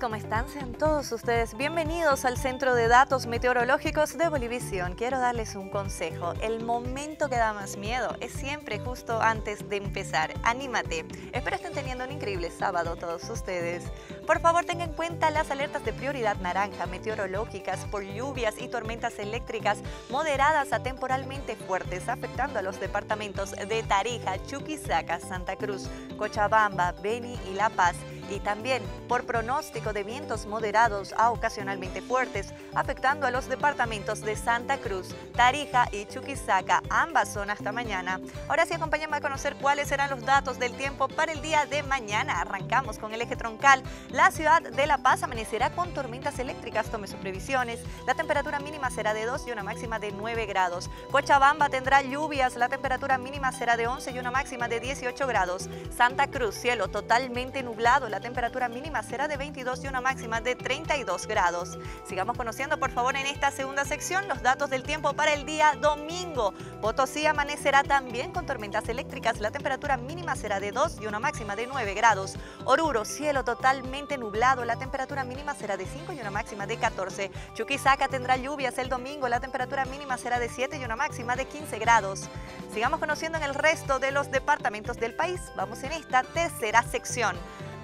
¿cómo están? Sean todos ustedes bienvenidos al Centro de Datos Meteorológicos de Bolivisión. Quiero darles un consejo. El momento que da más miedo es siempre justo antes de empezar. Anímate. Espero estén teniendo un increíble sábado todos ustedes. Por favor, tengan en cuenta las alertas de prioridad naranja meteorológicas por lluvias y tormentas eléctricas moderadas a temporalmente fuertes, afectando a los departamentos de Tarija, Chuquisaca, Santa Cruz, Cochabamba, Beni y La Paz y también por pronóstico de vientos moderados a ocasionalmente fuertes, afectando a los departamentos de Santa Cruz, Tarija y Chuquisaca, ambas zonas hasta mañana. Ahora sí, acompáñame a conocer cuáles serán los datos del tiempo para el día de mañana. Arrancamos con el eje troncal. La ciudad de La Paz amanecerá con tormentas eléctricas, tome sus previsiones. La temperatura mínima será de 2 y una máxima de 9 grados. Cochabamba tendrá lluvias, la temperatura mínima será de 11 y una máxima de 18 grados. Santa Cruz, cielo totalmente nublado, la temperatura mínima será de 22 y una máxima de 32 grados. Sigamos conociendo por favor en esta segunda sección los datos del tiempo para el día domingo. Potosí amanecerá también con tormentas eléctricas, la temperatura mínima será de 2 y una máxima de 9 grados. Oruro, cielo totalmente nublado, la temperatura mínima será de 5 y una máxima de 14. Chuquisaca tendrá lluvias el domingo, la temperatura mínima será de 7 y una máxima de 15 grados. Sigamos conociendo en el resto de los departamentos del país. Vamos en esta tercera sección.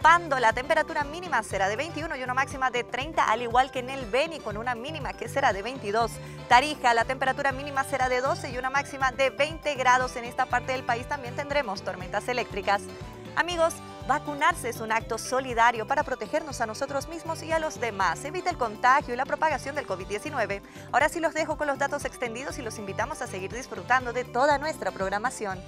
Pando, la temperatura mínima será de 21 y una máxima de 30, al igual que en el Beni, con una mínima que será de 22. Tarija, la temperatura mínima será de 12 y una máxima de 20 grados. En esta parte del país también tendremos tormentas eléctricas. Amigos, vacunarse es un acto solidario para protegernos a nosotros mismos y a los demás. Evita el contagio y la propagación del COVID-19. Ahora sí los dejo con los datos extendidos y los invitamos a seguir disfrutando de toda nuestra programación.